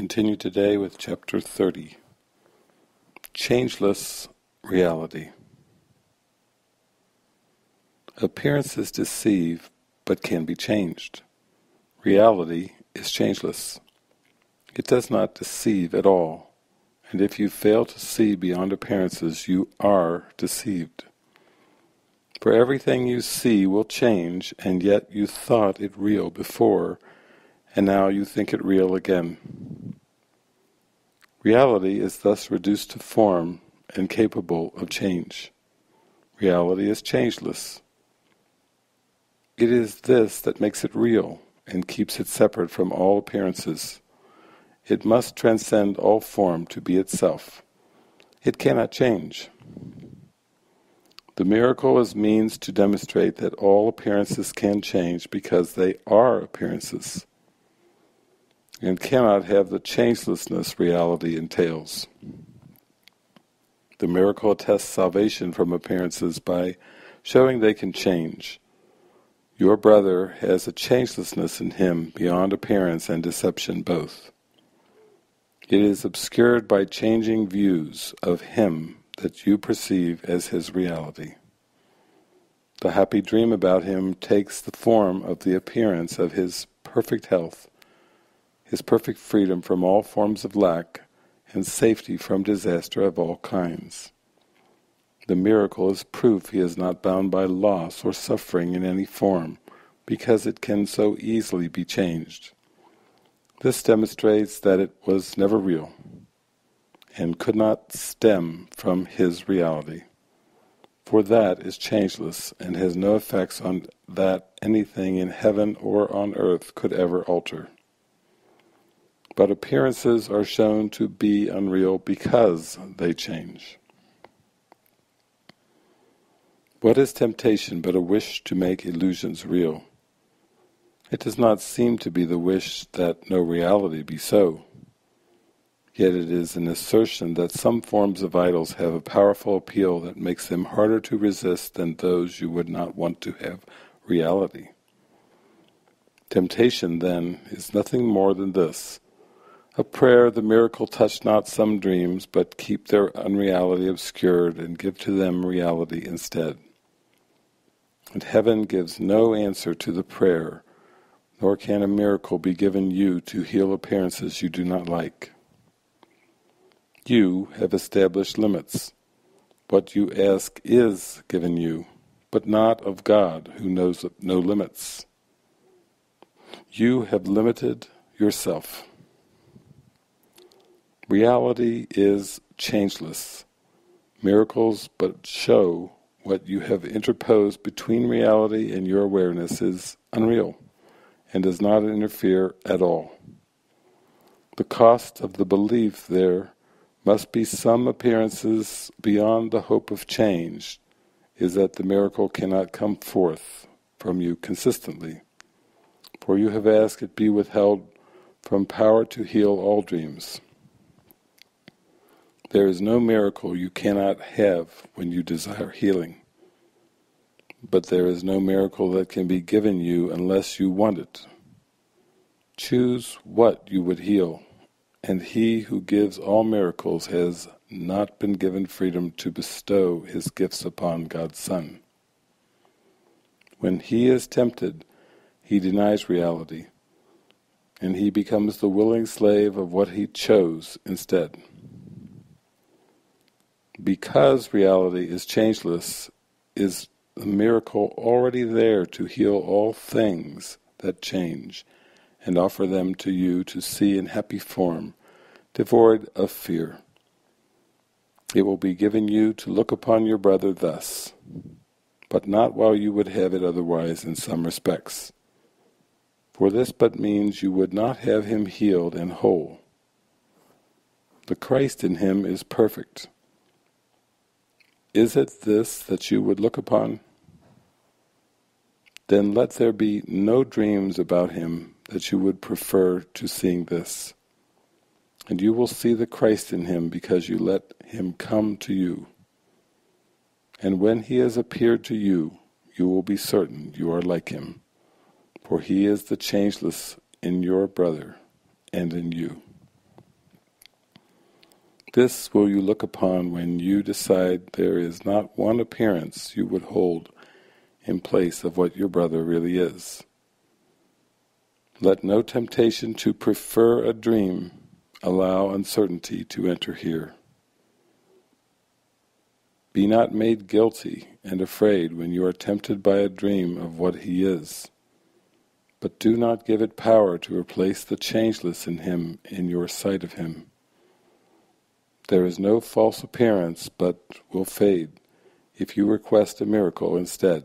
continue today with chapter 30 Changeless Reality. Appearances deceive but can be changed. Reality is changeless. It does not deceive at all, and if you fail to see beyond appearances, you are deceived. For everything you see will change, and yet you thought it real before, and now you think it real again. Reality is thus reduced to form and capable of change. Reality is changeless. It is this that makes it real and keeps it separate from all appearances. It must transcend all form to be itself. It cannot change. The miracle is means to demonstrate that all appearances can change because they are appearances and cannot have the changelessness reality entails. The miracle attests salvation from appearances by showing they can change. Your brother has a changelessness in him beyond appearance and deception both. It is obscured by changing views of him that you perceive as his reality. The happy dream about him takes the form of the appearance of his perfect health his perfect freedom from all forms of lack, and safety from disaster of all kinds. The miracle is proof he is not bound by loss or suffering in any form, because it can so easily be changed. This demonstrates that it was never real, and could not stem from his reality. For that is changeless, and has no effects on that anything in heaven or on earth could ever alter but appearances are shown to be unreal because they change. What is temptation but a wish to make illusions real? It does not seem to be the wish that no reality be so. Yet it is an assertion that some forms of idols have a powerful appeal that makes them harder to resist than those you would not want to have reality. Temptation, then, is nothing more than this, a prayer, the miracle touch not some dreams, but keep their unreality obscured and give to them reality instead. And heaven gives no answer to the prayer, nor can a miracle be given you to heal appearances you do not like. You have established limits. What you ask is given you, but not of God, who knows no limits. You have limited yourself. Reality is changeless. Miracles but show what you have interposed between reality and your awareness is unreal and does not interfere at all. The cost of the belief there must be some appearances beyond the hope of change is that the miracle cannot come forth from you consistently. For you have asked it be withheld from power to heal all dreams. There is no miracle you cannot have when you desire healing. But there is no miracle that can be given you unless you want it. Choose what you would heal, and he who gives all miracles has not been given freedom to bestow his gifts upon God's Son. When he is tempted, he denies reality, and he becomes the willing slave of what he chose instead. Because reality is changeless, is the miracle already there to heal all things that change, and offer them to you to see in happy form, devoid of fear. It will be given you to look upon your brother thus, but not while you would have it otherwise in some respects. For this but means you would not have him healed and whole. The Christ in him is perfect, is it this that you would look upon? Then let there be no dreams about him that you would prefer to seeing this. And you will see the Christ in him because you let him come to you. And when he has appeared to you, you will be certain you are like him, for he is the changeless in your brother and in you. This will you look upon when you decide there is not one appearance you would hold in place of what your brother really is. Let no temptation to prefer a dream allow uncertainty to enter here. Be not made guilty and afraid when you are tempted by a dream of what he is, but do not give it power to replace the changeless in him in your sight of him. There is no false appearance but will fade if you request a miracle instead.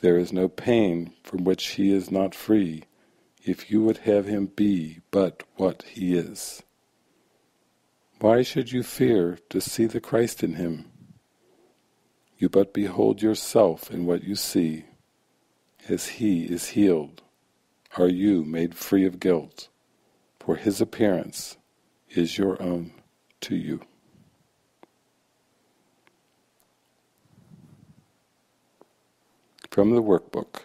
There is no pain from which he is not free if you would have him be but what he is. Why should you fear to see the Christ in him? You but behold yourself in what you see. As he is healed, are you made free of guilt, for his appearance is your own to you. From the workbook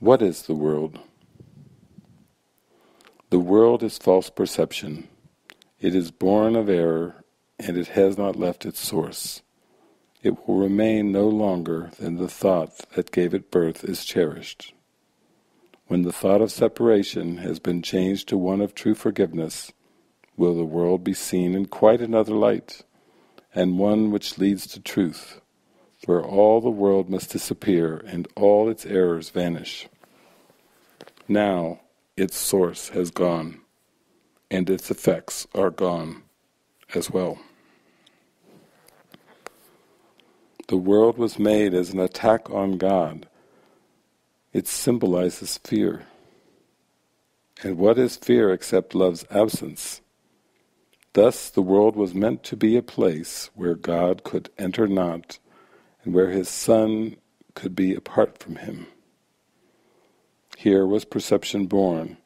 What is the world? The world is false perception. It is born of error and it has not left its source. It will remain no longer than the thought that gave it birth is cherished. When the thought of separation has been changed to one of true forgiveness, will the world be seen in quite another light, and one which leads to truth, where all the world must disappear and all its errors vanish. Now its source has gone, and its effects are gone as well. The world was made as an attack on God, it symbolizes fear. And what is fear except love's absence? Thus the world was meant to be a place where God could enter not, and where his Son could be apart from him. Here was perception born,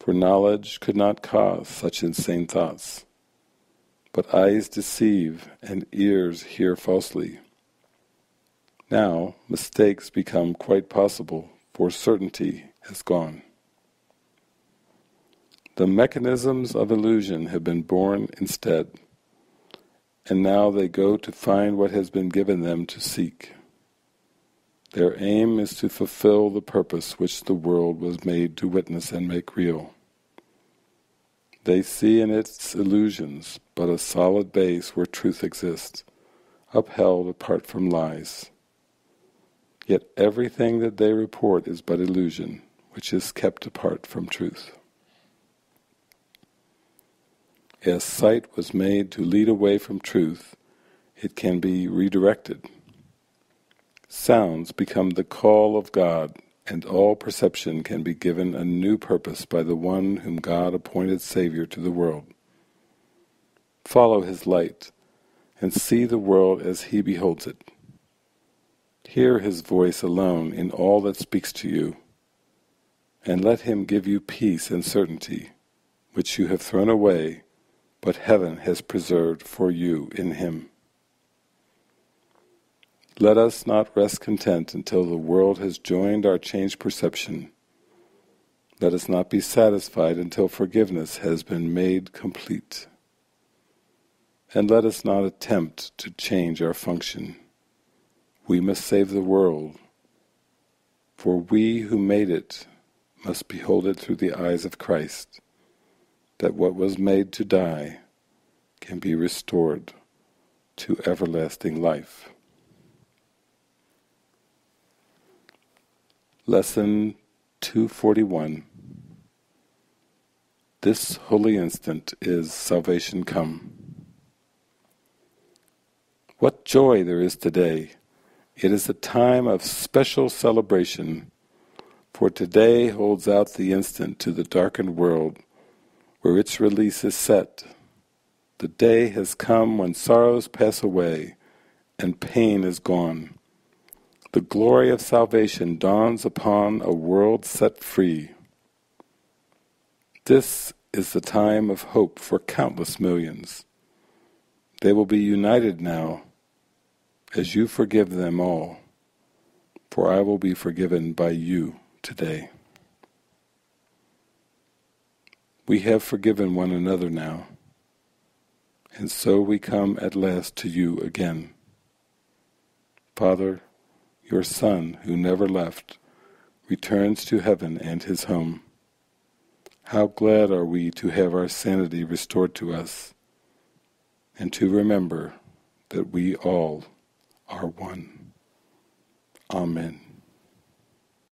for knowledge could not cause such insane thoughts. But eyes deceive, and ears hear falsely. Now mistakes become quite possible, for certainty has gone. The mechanisms of illusion have been born instead, and now they go to find what has been given them to seek. Their aim is to fulfill the purpose which the world was made to witness and make real. They see in its illusions but a solid base where truth exists, upheld apart from lies. Yet everything that they report is but illusion, which is kept apart from truth. As sight was made to lead away from truth, it can be redirected. Sounds become the call of God, and all perception can be given a new purpose by the one whom God appointed Saviour to the world. Follow his light, and see the world as he beholds it. Hear his voice alone in all that speaks to you, and let him give you peace and certainty, which you have thrown away, but heaven has preserved for you in him. Let us not rest content until the world has joined our changed perception. Let us not be satisfied until forgiveness has been made complete. And let us not attempt to change our function. We must save the world, for we who made it must behold it through the eyes of Christ, that what was made to die can be restored to everlasting life. Lesson 241 This holy instant is salvation come. What joy there is today it is a time of special celebration, for today holds out the instant to the darkened world where its release is set. The day has come when sorrows pass away and pain is gone. The glory of salvation dawns upon a world set free. This is the time of hope for countless millions. They will be united now as you forgive them all, for I will be forgiven by you today. We have forgiven one another now, and so we come at last to you again. Father, your Son, who never left, returns to heaven and his home. How glad are we to have our sanity restored to us, and to remember that we all are one. Amen.